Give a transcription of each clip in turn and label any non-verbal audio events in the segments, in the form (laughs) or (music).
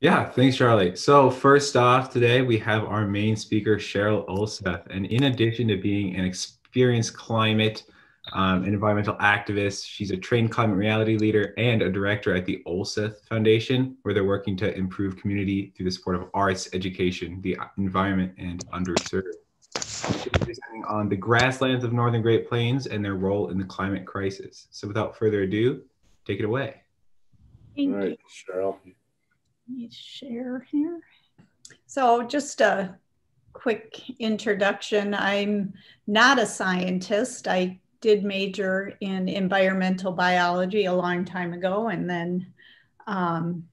Yeah, thanks, Charlie. So first off, today we have our main speaker, Cheryl Olseth. And in addition to being an experienced climate um, and environmental activist, she's a trained climate reality leader and a director at the Olseth Foundation, where they're working to improve community through the support of arts, education, the environment, and underserved. She's presenting on the grasslands of Northern Great Plains and their role in the climate crisis. So without further ado, take it away. Thank All right, Cheryl. Me share here. So just a quick introduction. I'm not a scientist. I did major in environmental biology a long time ago and then um,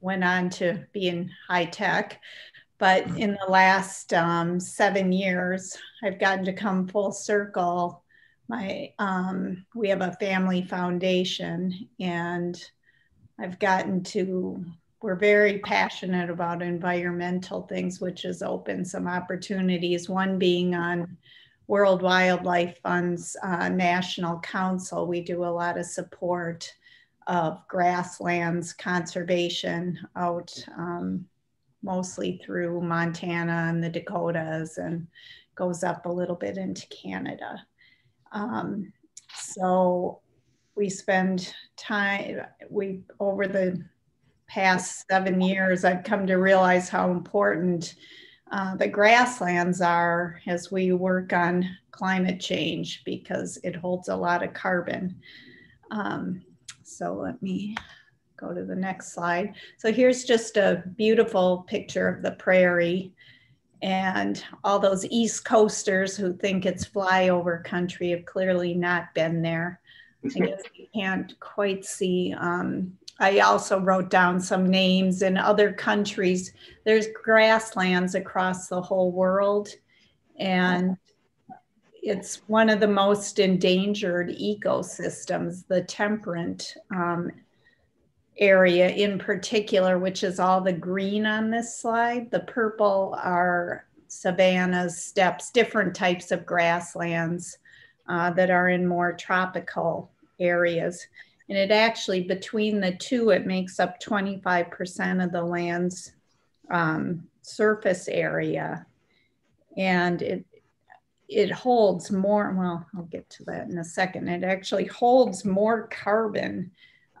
went on to be in high tech. But in the last um, seven years, I've gotten to come full circle. My um, we have a family foundation, and I've gotten to, we're very passionate about environmental things, which has opened some opportunities. One being on World Wildlife Fund's uh, National Council, we do a lot of support of grasslands conservation out um, mostly through Montana and the Dakotas and goes up a little bit into Canada. Um, so we spend time, we, over the past seven years, I've come to realize how important uh, the grasslands are as we work on climate change because it holds a lot of carbon. Um, so let me go to the next slide. So here's just a beautiful picture of the prairie and all those East Coasters who think it's flyover country have clearly not been there. I guess you can't quite see. Um, I also wrote down some names in other countries. There's grasslands across the whole world, and it's one of the most endangered ecosystems, the temperate um, area in particular, which is all the green on this slide. The purple are savannas, steppes, different types of grasslands uh, that are in more tropical areas. And it actually, between the two, it makes up 25% of the land's um, surface area. And it, it holds more, well, I'll get to that in a second. It actually holds more carbon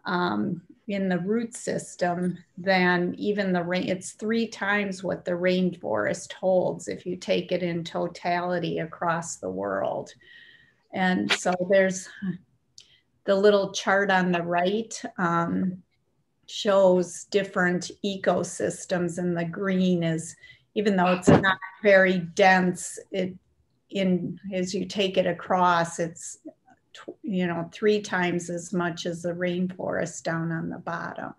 um, in the root system than even the rain. It's three times what the rainforest holds if you take it in totality across the world. And so there's the little chart on the right um, shows different ecosystems and the green is, even though it's not very dense, it in as you take it across, it's you know three times as much as the rainforest down on the bottom.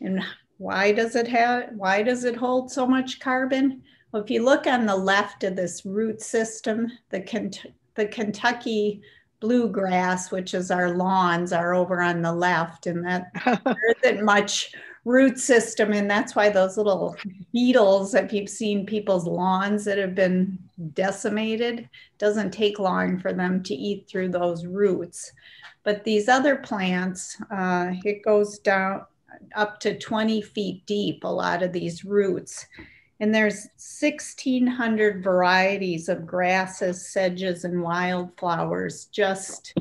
And why does it have? Why does it hold so much carbon? Well, if you look on the left of this root system, the the Kentucky bluegrass, which is our lawns, are over on the left, and that (laughs) there isn't much root system, and that's why those little beetles, that you've seen people's lawns that have been decimated, doesn't take long for them to eat through those roots. But these other plants, uh, it goes down up to 20 feet deep, a lot of these roots. And there's 1,600 varieties of grasses, sedges, and wildflowers just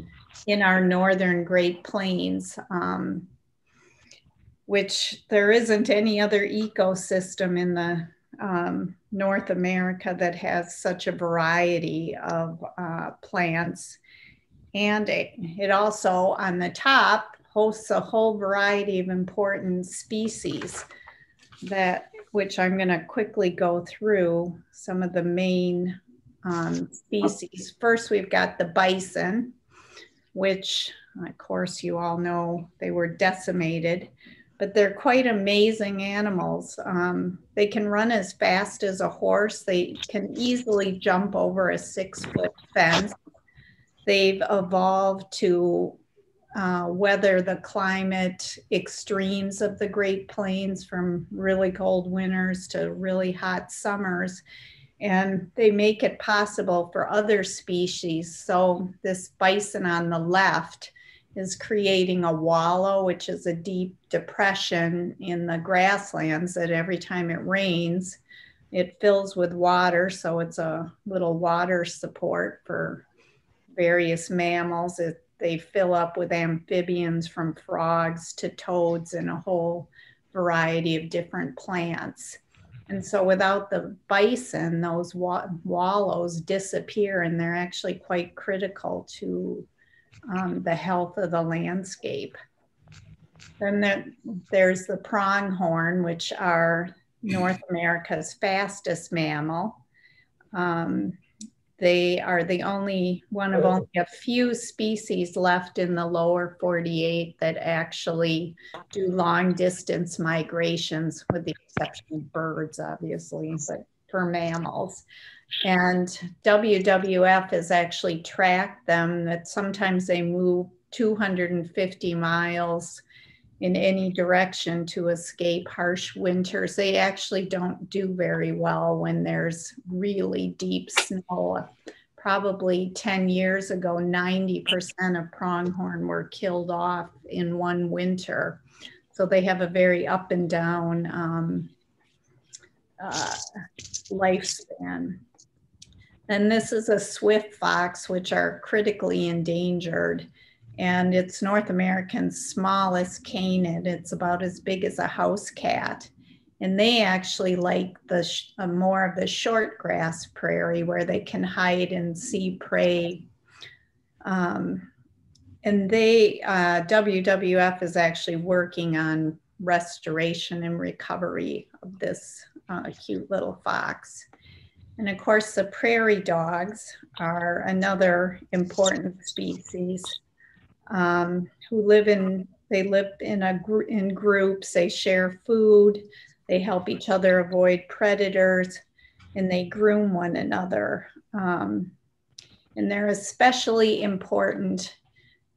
in our northern Great Plains, um, which there isn't any other ecosystem in the um, North America that has such a variety of uh, plants. And it, it also, on the top, hosts a whole variety of important species that which I'm going to quickly go through some of the main um, species. First, we've got the bison, which of course you all know they were decimated, but they're quite amazing animals. Um, they can run as fast as a horse. They can easily jump over a six foot fence. They've evolved to uh, weather the climate extremes of the Great Plains from really cold winters to really hot summers. And they make it possible for other species. So, this bison on the left is creating a wallow, which is a deep depression in the grasslands that every time it rains, it fills with water. So it's a little water support for various mammals. It, they fill up with amphibians from frogs to toads and a whole variety of different plants. And so without the bison, those wa- wallows disappear and they're actually quite critical to um, the health of the landscape. Then there, there's the pronghorn, which are North America's fastest mammal. Um, they are the only one of oh, only a few species left in the lower 48 that actually do long distance migrations, with the exception of birds, obviously, but for mammals. And WWF has actually tracked them that sometimes they move 250 miles in any direction to escape harsh winters. They actually don't do very well when there's really deep snow. Probably 10 years ago, 90% of pronghorn were killed off in one winter. So they have a very up and down um, uh, lifespan. And this is a swift fox, which are critically endangered and it's North America's smallest canid. It's about as big as a house cat. And they actually like the uh, more of the short grass prairie where they can hide and see prey. Um, and they, uh, WWF is actually working on restoration and recovery of this uh, cute little fox. And of course, the prairie dogs are another important species um, who live in they live in a gr- in groups. They share food. They help each other avoid predators, and they groom one another. Um, and they're especially important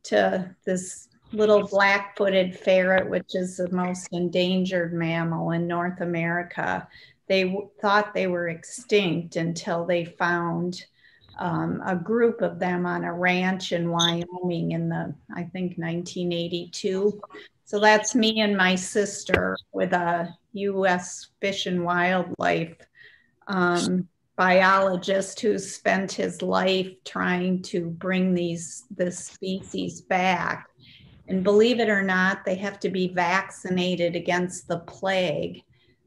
to this little black-footed ferret, which is the most endangered mammal in North America. They w- thought they were extinct until they found um, a group of them on a ranch in Wyoming in the, I think, 1982. So that's me and my sister with a U.S. Fish and Wildlife um, biologist who spent his life trying to bring these this species back. And believe it or not, they have to be vaccinated against the plague.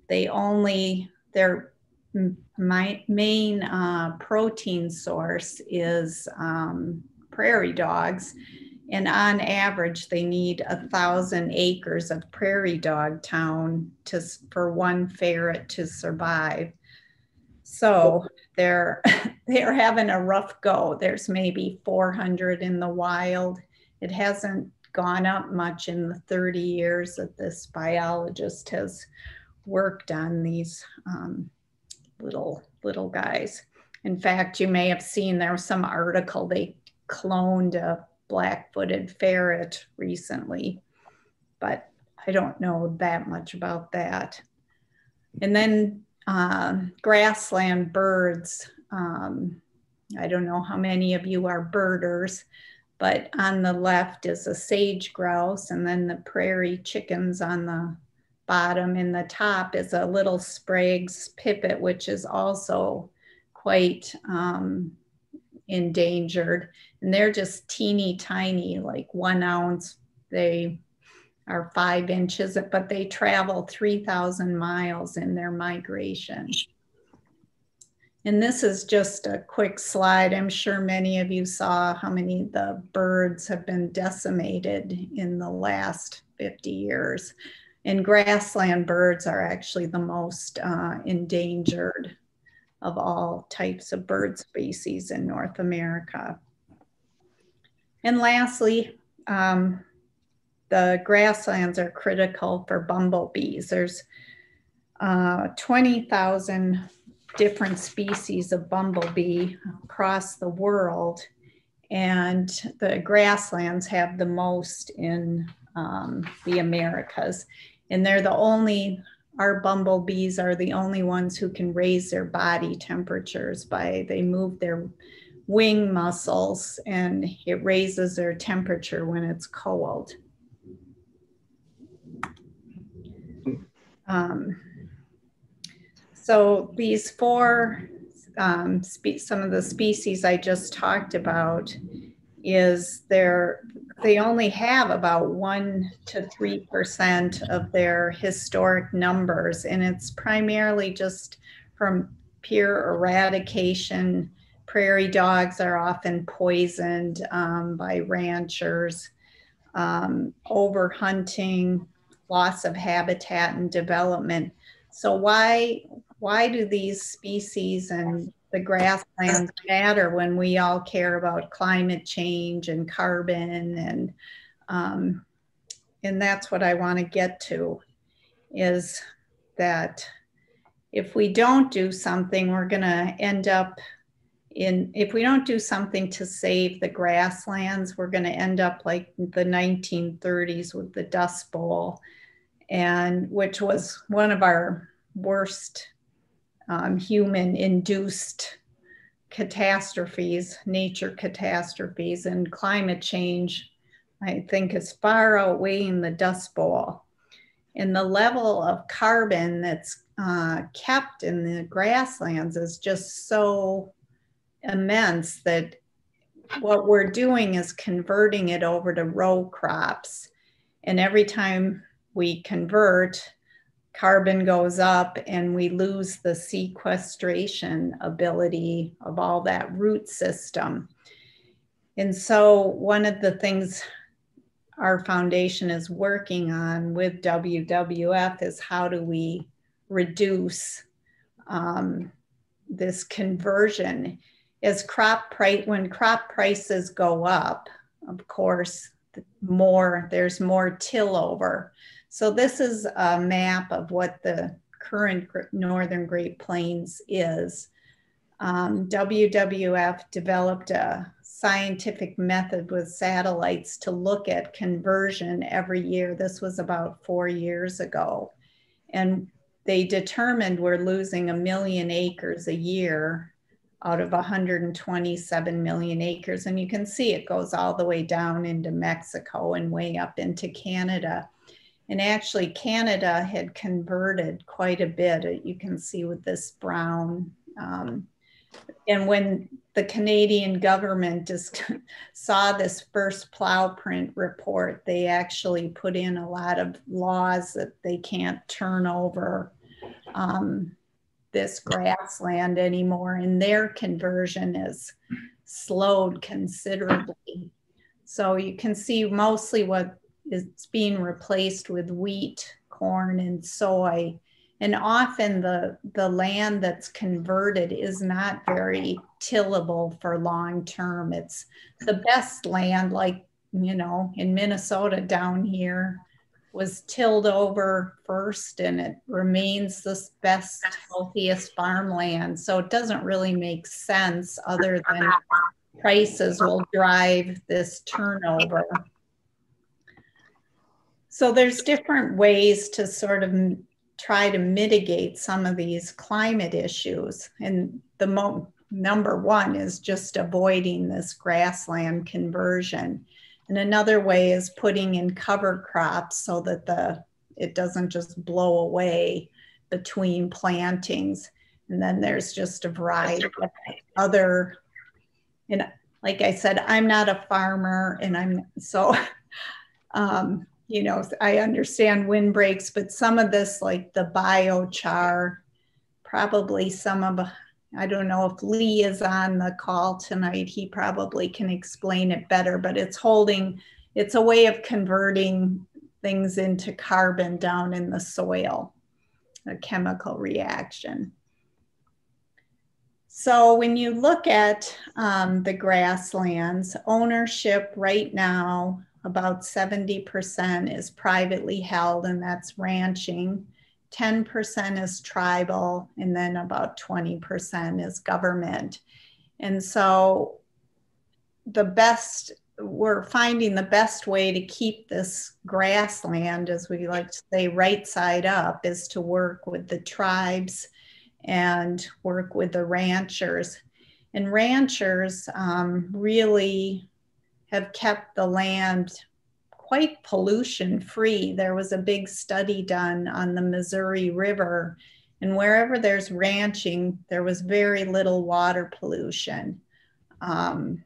They only they're my main uh, protein source is um, prairie dogs. And on average, they need a thousand acres of prairie dog town to, for one ferret to survive. So they're (laughs) they're having a rough go. There's maybe 400 in the wild. It hasn't gone up much in the 30 years that this biologist has worked on these um, little little guys. In fact, you may have seen there was some article they cloned a black-footed ferret recently, but I don't know that much about that. And then um, grassland birds. Um, I don't know how many of you are birders, but on the left is a sage grouse, and then the prairie chickens on the bottom and the top is a little Sprague's pipit, which is also quite um, endangered. And they're just teeny tiny, like one ounce. They are five inches, but they travel 3,000 miles in their migration. And this is just a quick slide. I'm sure many of you saw how many the birds have been decimated in the last 50 years and grassland birds are actually the most uh, endangered of all types of bird species in North America. And lastly, um, the grasslands are critical for bumblebees. There's uh, 20,000 different species of bumblebee across the world, and the grasslands have the most in um, the Americas and they're the only our bumblebees are the only ones who can raise their body temperatures by they move their wing muscles and it raises their temperature when it's cold. Um, so these four, um, some of the species I just talked about is they're, they only have about one to 3% of their historic numbers. And it's primarily just from pure eradication. Prairie dogs are often poisoned um, by ranchers, um, over hunting, loss of habitat and development. So why why do these species and the grasslands matter when we all care about climate change and carbon and um, and that's what I want to get to is that if we don't do something, we're going to end up in, if we don't do something to save the grasslands, we're going to end up like the 1930s with the Dust Bowl, and which was one of our worst um, human induced catastrophes, nature catastrophes, and climate change, I think, is far outweighing the Dust Bowl. And the level of carbon that's uh, kept in the grasslands is just so immense that what we're doing is converting it over to row crops. And every time we convert, carbon goes up and we lose the sequestration ability of all that root system. And so, one of the things our foundation is working on with WWF is how do we reduce um, this conversion as crop price when crop prices go up of course more there's more till over so this is a map of what the current northern great plains is um, wwf developed a scientific method with satellites to look at conversion every year this was about four years ago and they determined we're losing a million acres a year out of 127 million acres. And you can see it goes all the way down into Mexico and way up into Canada. And actually, Canada had converted quite a bit. You can see with this brown. Um, and when the Canadian government (laughs) just saw this first Plowprint report, they actually put in a lot of laws that they can't turn over um, this grassland anymore, and their conversion is slowed considerably. So you can see mostly what is being replaced with wheat, corn, and soy. And often the, the land that's converted is not very tillable for long term. It's the best land, like, you know, in Minnesota down here, was tilled over first and it remains the best, healthiest farmland. So it doesn't really make sense other than prices will drive this turnover. So there's different ways to sort of try to mitigate some of these climate issues. And the mo- number one is just avoiding this grassland conversion. And another way is putting in cover crops so that the it doesn't just blow away between plantings. And then there's just a variety of other, and like I said, I'm not a farmer and I'm so, (laughs) um, you know, I understand windbreaks, but some of this, like the biochar, probably some of I don't know if Lee is on the call tonight. He probably can explain it better, but it's holding, it's a way of converting things into carbon down in the soil, a chemical reaction. So when you look at um, the grasslands, ownership right now, about 70% is privately held, and that's ranching. 10% is tribal, and then about 20% is government. And so the best, we're finding the best way to keep this grassland, as we like to say, right side up, is to work with the tribes and work with the ranchers. And ranchers um, really have kept the land quite pollution free. There was a big study done on the Missouri River, and wherever there's ranching, there was very little water pollution um,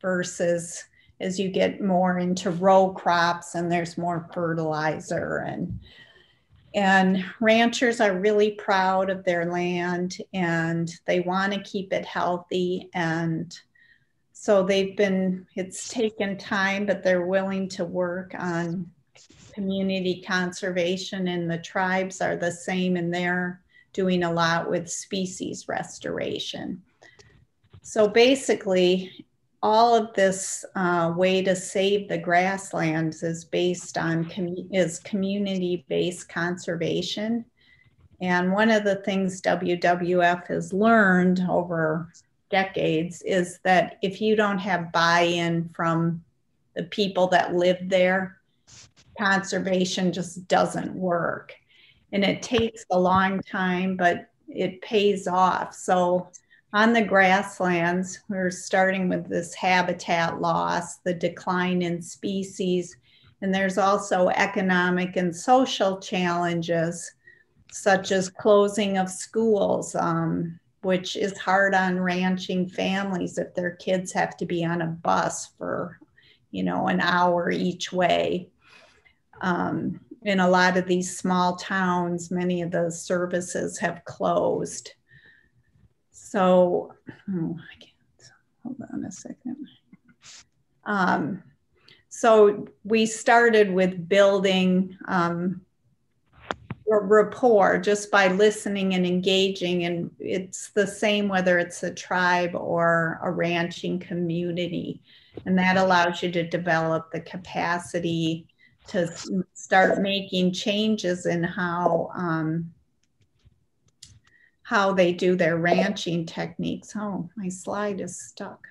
versus as you get more into row crops and there's more fertilizer and and ranchers are really proud of their land and they want to keep it healthy and so they've been it's taken time but they're willing to work on community conservation and the tribes are the same and they're doing a lot with species restoration so basically all of this uh, way to save the grasslands is based on com- is community-based conservation. And one of the things WWF has learned over decades is that if you don't have buy-in from the people that live there, conservation just doesn't work. And it takes a long time, but it pays off. So on the grasslands, we're starting with this habitat loss, the decline in species, and there's also economic and social challenges, such as closing of schools, um, which is hard on ranching families if their kids have to be on a bus for, you know, an hour each way. Um, in a lot of these small towns, many of the services have closed. So, oh, I can't, hold on a second. Um, so we started with building um, rapport just by listening and engaging. And it's the same whether it's a tribe or a ranching community. And that allows you to develop the capacity to start making changes in how um, how they do their ranching techniques. Oh, my slide is stuck.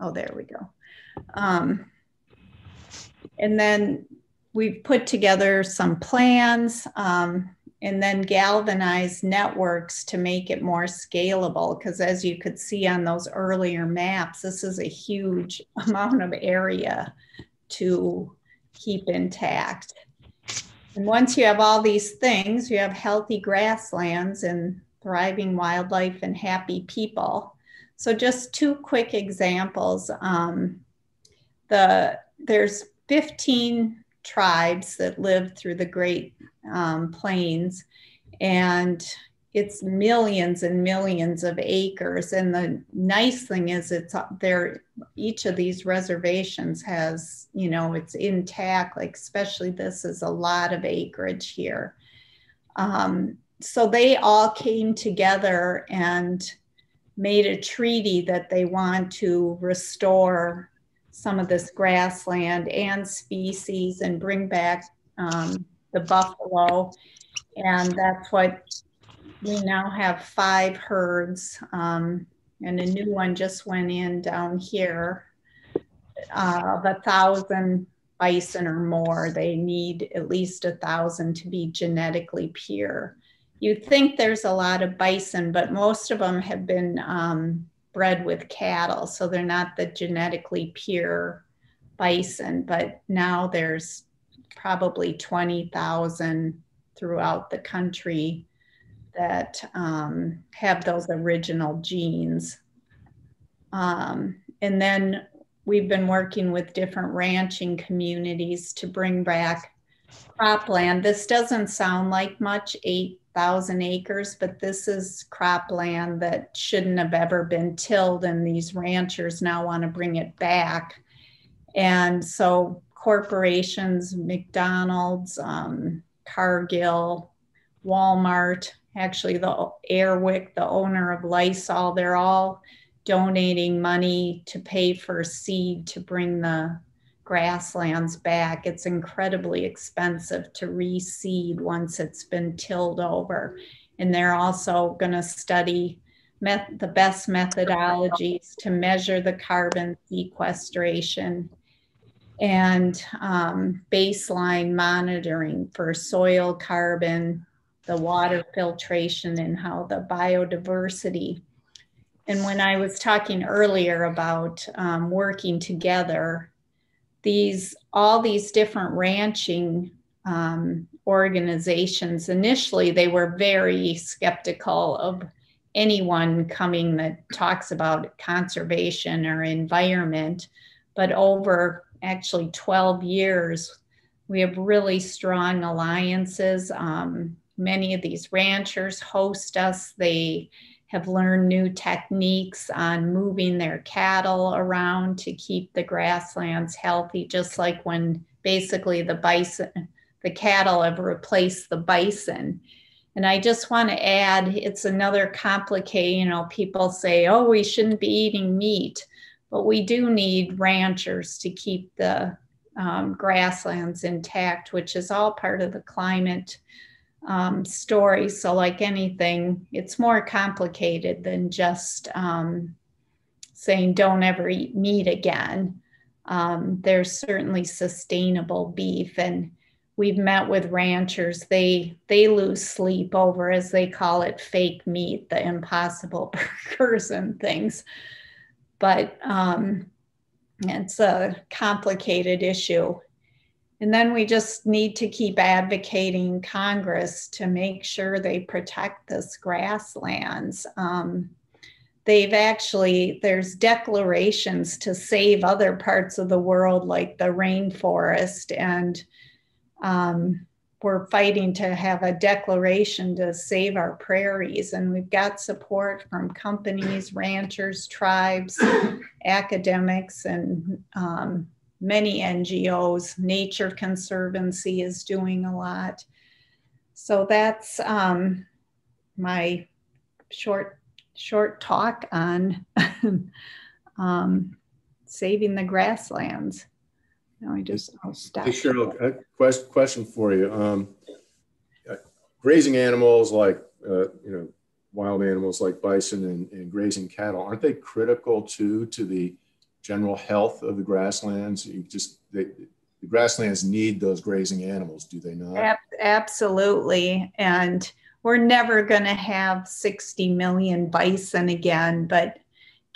Oh, there we go. Um, and then we've put together some plans um, and then galvanize networks to make it more scalable. Because as you could see on those earlier maps, this is a huge (laughs) amount of area to keep intact. And once you have all these things, you have healthy grasslands and thriving wildlife and happy people. So just two quick examples. Um, the there's 15 tribes that live through the Great um, Plains, and it's millions and millions of acres. And the nice thing is, it's there. Each of these reservations has, you know, it's intact. Like especially this is a lot of acreage here. Um, so they all came together and made a treaty that they want to restore some of this grassland and species and bring back um, the buffalo. And that's what we now have five herds, um, and a new one just went in down here uh, of a thousand bison or more. They need at least a thousand to be genetically pure you'd think there's a lot of bison, but most of them have been um, bred with cattle, so they're not the genetically pure bison. But now there's probably 20,000 throughout the country that um, have those original genes. Um, and then we've been working with different ranching communities to bring back cropland. This doesn't sound like much, eight thousand acres, but this is cropland that shouldn't have ever been tilled, and these ranchers now want to bring it back. And so corporations, McDonald's, um, Cargill, Walmart, actually the Airwick, the owner of Lysol, they're all donating money to pay for seed to bring the grasslands back. It's incredibly expensive to reseed once it's been tilled over. And they're also going to study met- the best methodologies to measure the carbon sequestration and um, baseline monitoring for soil carbon, the water filtration, and how the biodiversity and when I was talking earlier about um, working together, these all these different ranching um, organizations. Initially they were very skeptical of anyone coming that talks about conservation or environment. But over actually 12 years we have really strong alliances. Um, many of these ranchers host us. They have learned new techniques on moving their cattle around to keep the grasslands healthy, just like when basically the bison, the cattle have replaced the bison. And I just want to add, it's another complicated, you know, people say, oh, we shouldn't be eating meat, but we do need ranchers to keep the um, grasslands intact, which is all part of the climate um, story. So, like anything, it's more complicated than just um, saying don't ever eat meat again. Um, there's certainly sustainable beef, and we've met with ranchers. They they lose sleep over, as they call it, fake meat, the impossible (laughs) burgers and things. But um, it's a complicated issue. And then we just need to keep advocating Congress to make sure they protect this grasslands. Um, they've actually, there's declarations to save other parts of the world, like the rainforest, and um, we're fighting to have a declaration to save our prairies. And we've got support from companies, ranchers, tribes, academics, and um, many NGOs. Nature Conservancy is doing a lot. So that's um, my short short talk on (laughs) um, saving the grasslands. Now I just I'll stop. Hey Cheryl, quest, question for you. Um, grazing animals like uh, you know wild animals like bison and, and grazing cattle aren't they critical too to the general health of the grasslands? You just they, the grasslands need those grazing animals, do they not? Absolutely, and we're never going to have 60 million bison again, but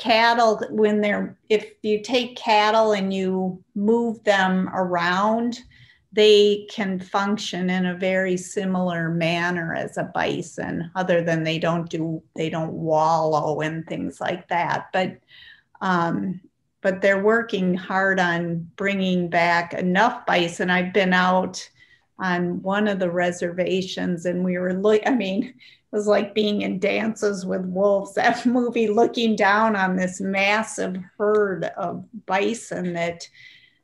cattle when they're if you take cattle and you move them around they can function in a very similar manner as a bison other than they don't do they don't wallow and things like that but um, but they're working hard on bringing back enough bison. I've been out on one of the reservations and we were look I mean, it was like being in dances with wolves, (laughs) that movie looking down on this massive herd of bison that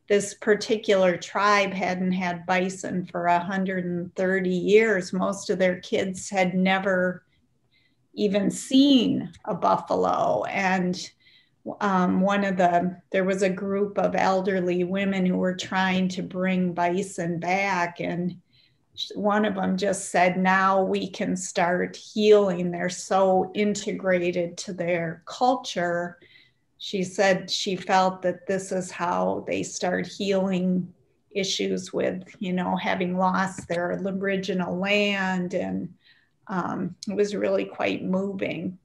this particular tribe hadn't had bison for 130 years. Most of their kids had never even seen a buffalo. And um, one of the there was a group of elderly women who were trying to bring bison back and one of them just said now we can start healing. They're so integrated to their culture. She said she felt that this is how they start healing issues with you know having lost their aboriginal land and um, it was really quite moving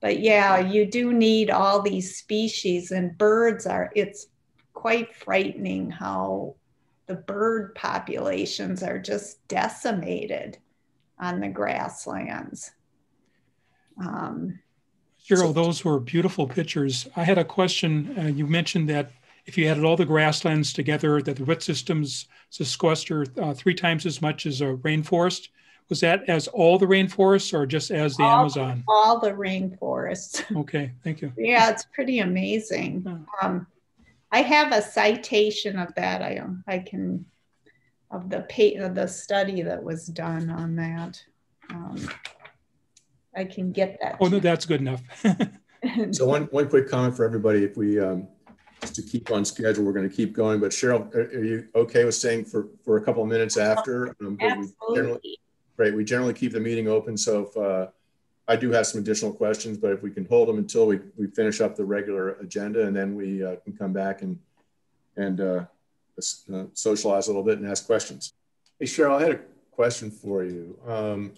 but yeah, you do need all these species, and birds are, it's quite frightening how the bird populations are just decimated on the grasslands. Um, Cheryl, those were beautiful pictures. I had a question. Uh, you mentioned that if you added all the grasslands together, that the root systems sequester uh, three times as much as a rainforest. Was that as all the rainforests or just as the all, Amazon? All the rainforests. (laughs) Okay, thank you. yeah, it's pretty amazing. Um, I have a citation of that. I I can of the pay, of the study that was done on that. Um, I can get that. Oh no, that's good enough. (laughs) so one one quick comment for everybody. If we um, just to keep on schedule, we're going to keep going. But Cheryl, are, are you okay with staying for for a couple of minutes after? Um, Absolutely. Great. We generally keep the meeting open. So if uh, I do have some additional questions, but if we can hold them until we, we finish up the regular agenda and then we uh, can come back and, and uh, uh socialize a little bit and ask questions. Hey, Cheryl, I had a question for you. Um,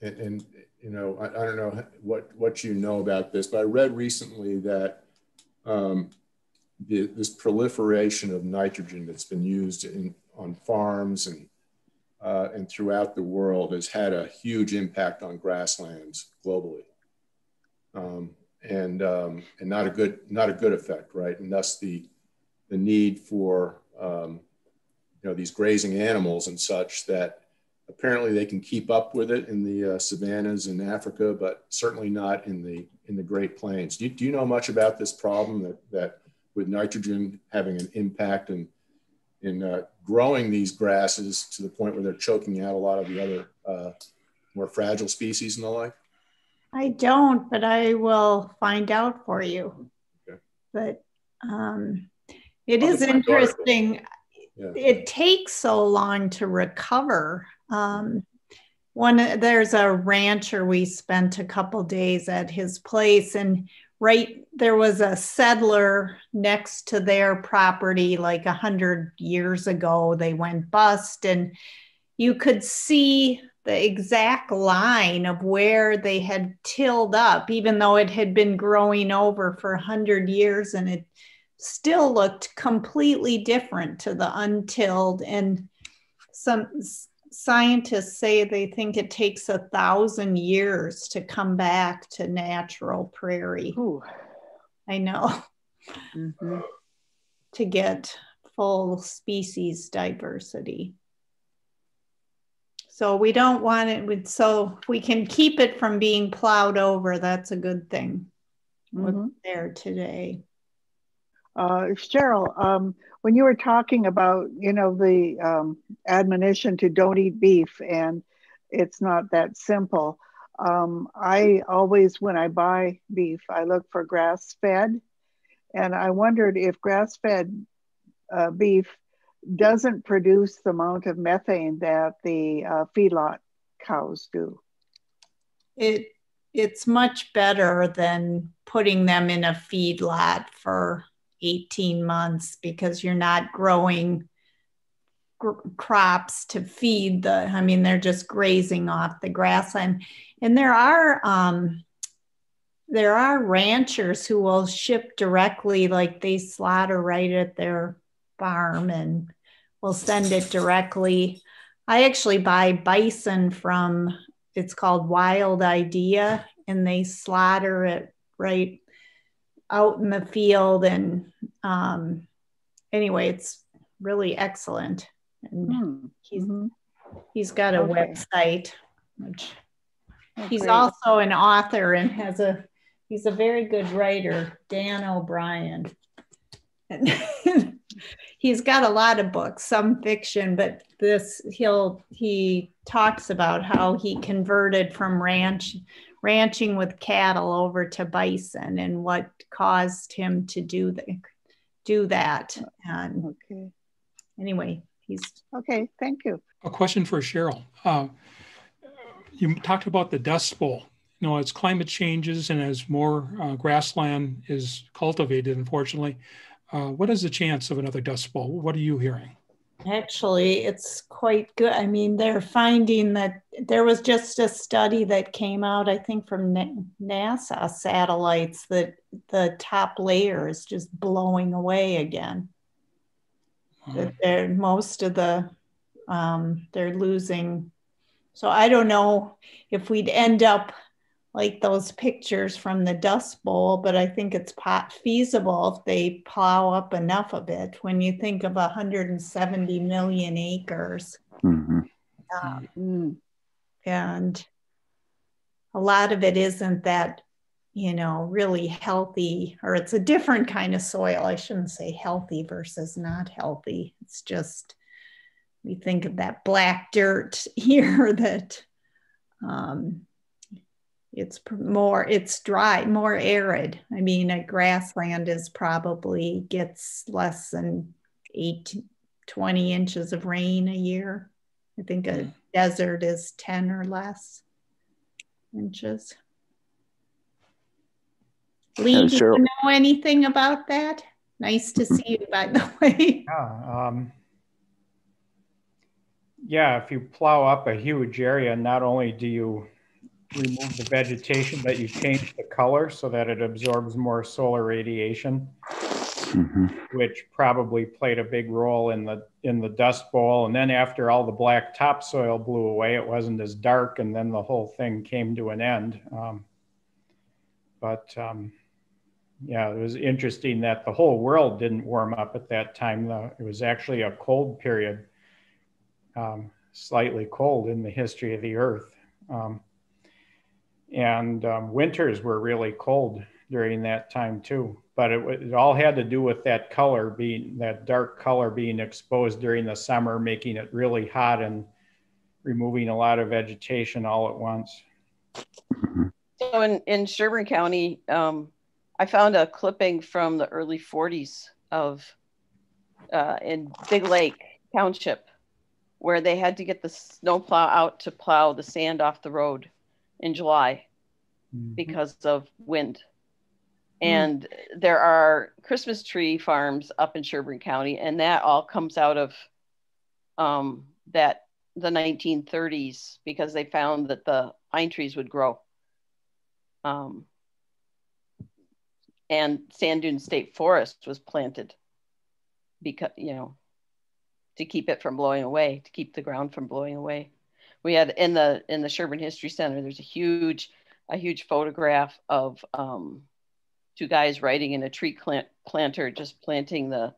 and, and, you know, I, I, don't know what, what you know about this, but I read recently that um, the, this proliferation of nitrogen that's been used in, on farms and, uh, and throughout the world has had a huge impact on grasslands globally. Um, and, um, and not a good, not a good effect, right? And thus the, the need for, um, you know, these grazing animals and such that apparently they can keep up with it in the uh, savannas in Africa, but certainly not in the in the Great Plains. Do you, do you know much about this problem that that with nitrogen having an impact in in uh, growing these grasses to the point where they're choking out a lot of the other uh, more fragile species and the like? I don't, but I will find out for you. Okay. But um, it is interesting. Yeah. It takes so long to recover um, one there's a rancher we spent a couple days at his place and right there was a settler next to their property like a hundred years ago. They went bust and you could see the exact line of where they had tilled up even though it had been growing over for a hundred years and it still looked completely different to the untilled. And some scientists say they think it takes a thousand years to come back to natural prairie. Ooh. I know. Mm-hmm. to get full species diversity. So we don't want it, with, so we can keep it from being plowed over. That's a good thing. Mm-hmm. there today. Uh, Cheryl, um, when you were talking about, you know, the um, admonition to don't eat beef, and it's not that simple. Um, I always, when I buy beef, I look for grass fed, and I wondered if grass fed uh, beef doesn't produce the amount of methane that the uh, feedlot cows do. It it's much better than putting them in a feedlot for 18 months because you're not growing gr- crops to feed the i mean they're just grazing off the grassland and there are um, there are ranchers who will ship directly like they slaughter right at their farm and will send it directly. I actually buy bison from it's called wild idea and they slaughter it right out in the field and um, anyway it's really excellent and mm. he's mm-hmm. he's got a okay. website which oh, he's great. also an author and has a he's a very good writer dan o'brien and (laughs) he's got a lot of books some fiction but this he'll he talks about how he converted from ranch ranching with cattle over to bison and what caused him to do the, do that. And okay. anyway, he's okay. Thank you. A question for Cheryl. Uh, you talked about the Dust Bowl. You know, as climate changes and as more uh, grassland is cultivated, unfortunately, uh, what is the chance of another Dust Bowl? What are you hearing? Actually, it's quite good. I mean, they're finding that there was just a study that came out, I think, from NASA satellites that the top layer is just blowing away again. Mm-hmm. That they're most of the um, they're losing. So I don't know if we'd end up like those pictures from the Dust Bowl, but I think it's pot feasible if they plow up enough of it. When you think of 170 million acres, mm-hmm. um, and a lot of it isn't that, you know, really healthy, or it's a different kind of soil. I shouldn't say healthy versus not healthy. It's just we think of that black dirt (laughs) here that. Um, it's more it's dry more arid. I mean a grassland is probably gets less than 8 20 inches of rain a year. I think a mm. desert is 10 or less inches. Lee yeah, do you know anything about that? Nice to see you by the (laughs) way. Yeah, um, yeah if you plow up a huge area not only do you remove the vegetation, but you change the color so that it absorbs more solar radiation, mm-hmm. which probably played a big role in the in the dust bowl. And then after all the black topsoil blew away, it wasn't as dark, and then the whole thing came to an end. Um, but um, yeah, it was interesting that the whole world didn't warm up at that time. Though It was actually a cold period, um, slightly cold in the history of the Earth. Um, and um, winters were really cold during that time too. But it, it, all had to do with that color being that dark color being exposed during the summer, making it really hot and removing a lot of vegetation all at once. So in, in Sherburne County, um, I found a clipping from the early 40s of uh, in Big Lake Township where they had to get the snowplow out to plow the sand off the road in July mm-hmm. because of wind. Mm. And there are Christmas tree farms up in Sherburne County, and that all comes out of um, that the 1930s because they found that the pine trees would grow. Um, and Sand Dune State Forest was planted because you know to keep it from blowing away, to keep the ground from blowing away we had in the in the Sherburne History Center. There's a huge a huge photograph of um, two guys riding in a tree plant, planter, just planting the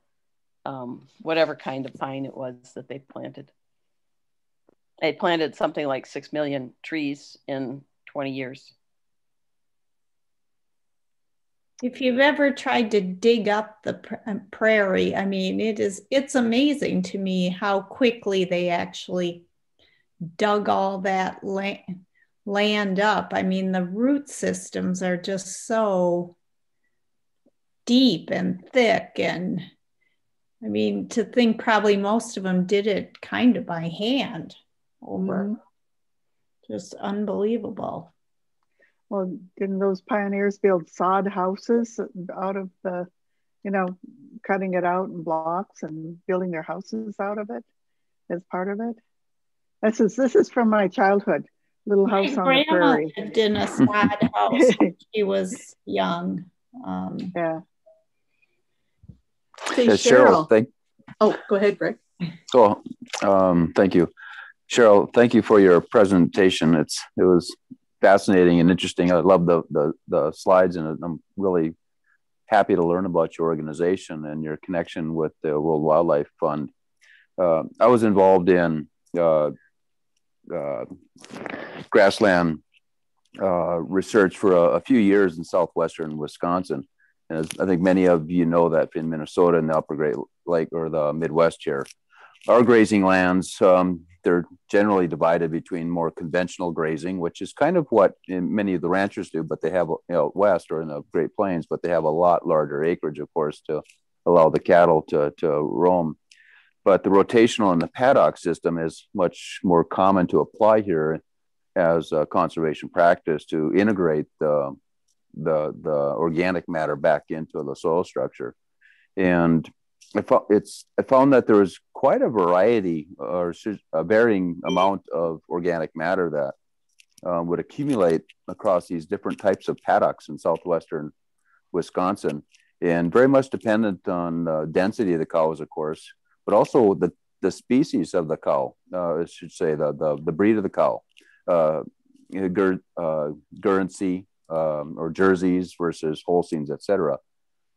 um, whatever kind of pine it was that they planted. They planted something like six million trees in 20 years. If you've ever tried to dig up the prairie, I mean, it is it's amazing to me how quickly they actually dug all that land, land up. I mean, the root systems are just so deep and thick. And I mean, to think probably most of them did it kind of by hand over. Mm-hmm. Just unbelievable. Well, didn't those pioneers build sod houses out of the, you know, cutting it out in blocks and building their houses out of it as part of it? This is this is from my childhood. Little house my on the prairie. lived in a (laughs) sod house when she was young. Um, yeah. Hey, Cheryl. Cheryl. Thank. Oh, go ahead, Greg. So, um, thank you, Cheryl. Thank you for your presentation. It's it was fascinating and interesting. I love the the, the slides, and I'm really happy to learn about your organization and your connection with the World Wildlife Fund. Uh, I was involved in uh, grassland uh, research for a, a, few years in southwestern Wisconsin. And as I think many of you know that in Minnesota and the Upper Great Lake or the Midwest here, our grazing lands um, they're generally divided between more conventional grazing, which is kind of what many of the ranchers do, but they have you know west or in the Great Plains, but they have a lot larger acreage, of course, to allow the cattle to to roam. But the rotational and the paddock system is much more common to apply here as a conservation practice to integrate the, the, the organic matter back into the soil structure. And I, fo- it's, I found that there was quite a variety or a varying amount of organic matter that um, would accumulate across these different types of paddocks in southwestern Wisconsin, and very much dependent on the density of the cows, of course, but also the, the species of the cow, uh, I should say, the, the, the breed of the cow. Uh, Gur, uh, Guernsey um, or Jerseys versus Holsteins, etc.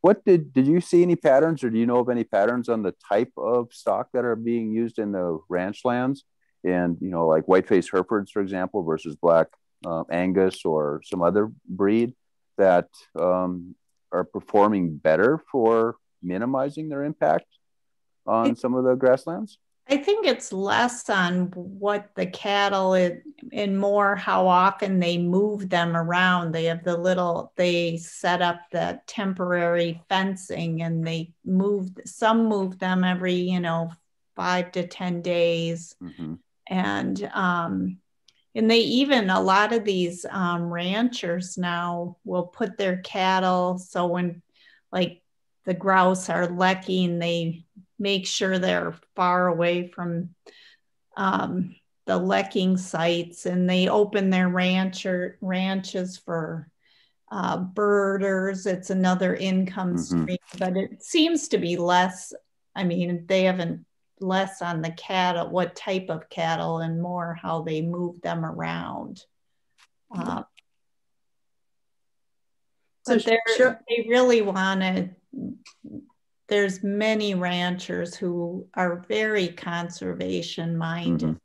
What did did you see any patterns, or do you know of any patterns on the type of stock that are being used in the ranch lands? And you know, like white-faced Herefords, for example, versus black uh, Angus or some other breed that um, are performing better for minimizing their impact on some of the grasslands? I think it's less on what the cattle is, and more how often they move them around. They have the little, they set up the temporary fencing and they move, some move them every, you know, five to 10 days. Mm-hmm. And, um, and they even, a lot of these um, ranchers now will put their cattle. So when like the grouse are lekking, they make sure they're far away from um, the lekking sites and they open their rancher ranches for uh, birders. It's another income mm-hmm. stream, but it seems to be less. I mean, they haven't less on the cattle, what type of cattle, and more how they move them around. Uh, so sure. they really want to. There's many ranchers who are very conservation minded. Mm-hmm.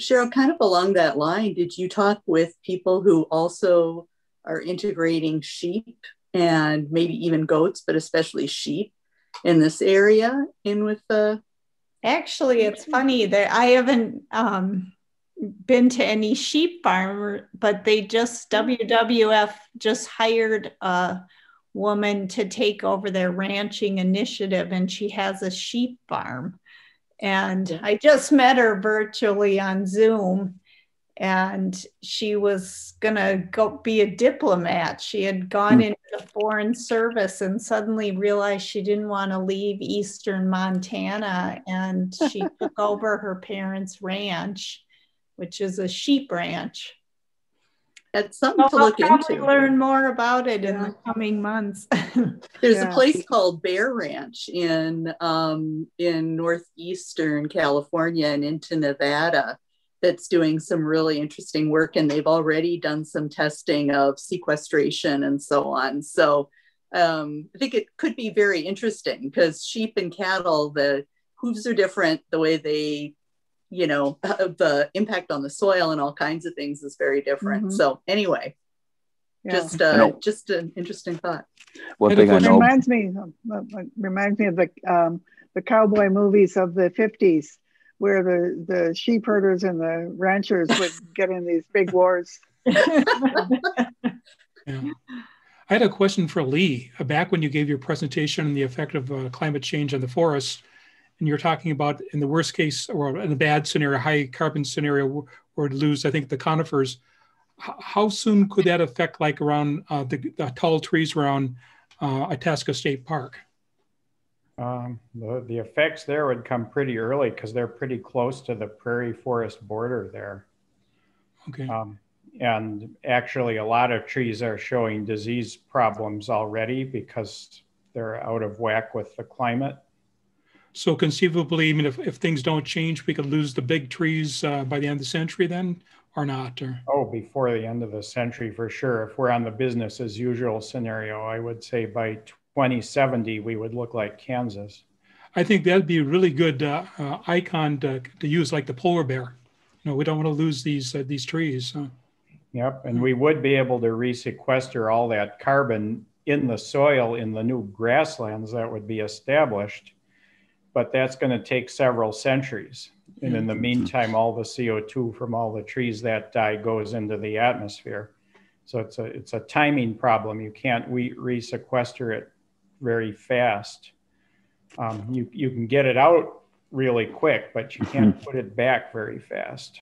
Cheryl, kind of along that line, did you talk with people who also are integrating sheep and maybe even goats, but especially sheep in this area in with the? Actually, it's funny that I haven't um, been to any sheep farm, but they just WWF just hired a woman to take over their ranching initiative, and she has a sheep farm. And I just met her virtually on Zoom, and she was going to go be a diplomat. She had gone mm. into the foreign service and suddenly realized she didn't want to leave eastern Montana, and she (laughs) took over her parents' ranch, which is a sheep ranch. That's something to look into. Learn more about it yeah. in the coming months. (laughs) There's yeah. a place called Bare Ranch in um, in northeastern California and into Nevada that's doing some really interesting work, and they've already done some testing of sequestration and so on. So um, I think it could be very interesting because sheep and cattle, the hooves are different, the way they you know (laughs) the impact on the soil and all kinds of things is very different mm-hmm. so anyway yeah. just uh, just an interesting thought one thing I know reminds me reminds me of the um, the cowboy movies of the 50s where the the sheep herders and the ranchers would (laughs) get in these big wars (laughs) yeah. I had a question for Lee. Back when you gave your presentation on the effect of uh, climate change on the forests, and you're talking about in the worst case or in a bad scenario, high carbon scenario, or lose, I think, the conifers. How soon could that affect, like around uh, the, the, tall trees around uh, Itasca State Park? Um, the, the effects there would come pretty early because they're pretty close to the prairie forest border there. Okay. Um, and actually, a lot of trees are showing disease problems already because they're out of whack with the climate. So conceivably, I mean, if, if things don't change, we could lose the big trees uh, by the end of the century then or not? Or? Oh, before the end of the century for sure. If we're on the business as usual scenario, I would say by 2070, we would look like Kansas. I think that'd be a really good uh, uh, icon to, to use like the polar bear. You know, we don't want to lose these uh, these trees. So. Yep, and we would be able to resequester all that carbon in the soil in the new grasslands that would be established but that's going to take several centuries. And in the meantime, all the CO2 from all the trees that die goes into the atmosphere. So it's a it's a timing problem. You can't re- resequester it very fast. Um, you you can get it out really quick, but you can't (laughs) put it back very fast.